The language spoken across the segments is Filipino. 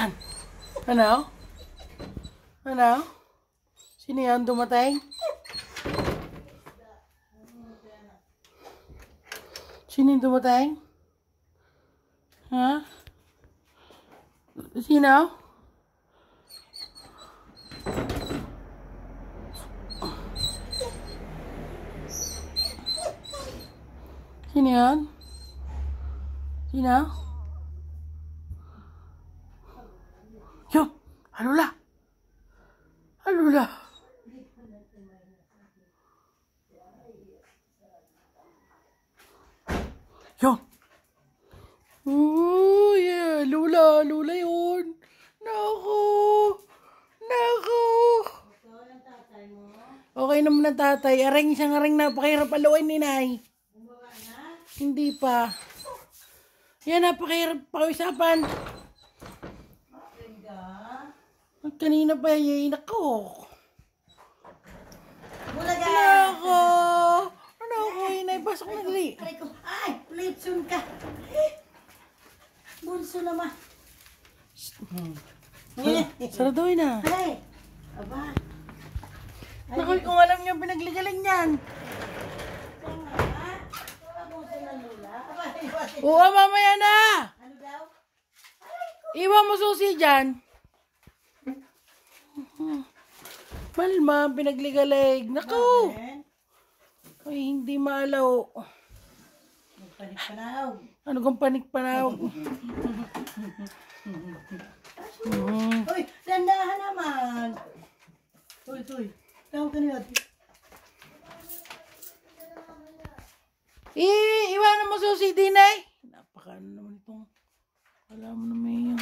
Yan. Ano? Ano? Sino yan dumating? Sino yung dumating? Ha? Huh? Sino? Sino yan? Sino? Yo! Alula! Alula! Yo! Oh, yeah. Lula, lula yun. Nako! Nako! Okay naman ang tatay. Aring isang aring napakahirap aluin ni Nay. Hindi pa. Yan, napakahirap pakiusapan. Kanina pa yun ako. Bulaga! Nako! Ano ako, inay? Pasok na dali. Aray ko, ay, litson ka. Bunso naman. Eh, Saradoy na. Aray, aba. Naku, kung alam niyo, pinagligaling yan. Wala bunso na lula. Aba, iwas. Oo, mamaya na. Ano daw? Iwan mo susi dyan. Malma, pinagligalig. Naku! Ayan, Ay, hindi maalaw. Magpanik-panaw. Ano kang panik-panaw? Mm. Uy, dandahan naman. Uy, uy. Tawag ka niyo. Eh, iwanan mo susi din eh. Napaka ano naman itong, alam mo naman yun.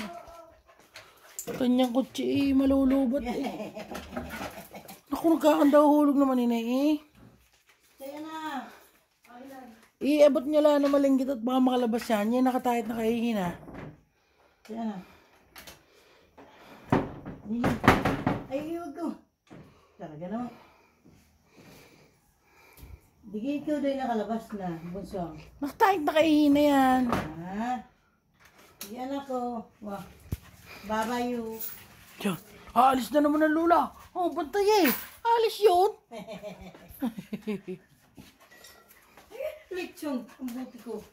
Kanyang kutsi eh, malulubot eh. Naku, nagkakanda hulog naman inay eh. Kaya na. Iabot niya lang na malinggit at baka makalabas yan. Yan nakatahit na kahihina. Kaya na. Ay, huwag ko. Talaga naman. Di ikaw doon nakalabas na, bunso. Nakatahit na kahihina yan. Ha? Yan ako. Wah. Babayo. Diyan. Aalis na naman ang lula. Oh, bantay eh. Alis yun. Lechon, ang buti ko.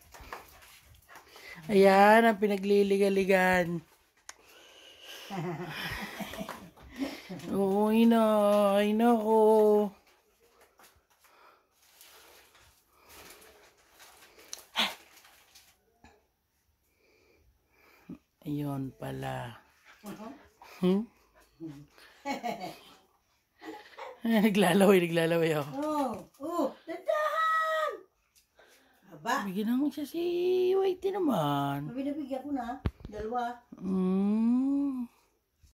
Ayan, ang pinagliligaligan. Oo, ina. Ay, nako. Ayun pala. Hmm? Naglalaway, naglalaway ako. Oh, oh, dandahan! Aba, Bigyan naman siya si Whitey naman. mabinabigyan ko na. Dalawa. Mm.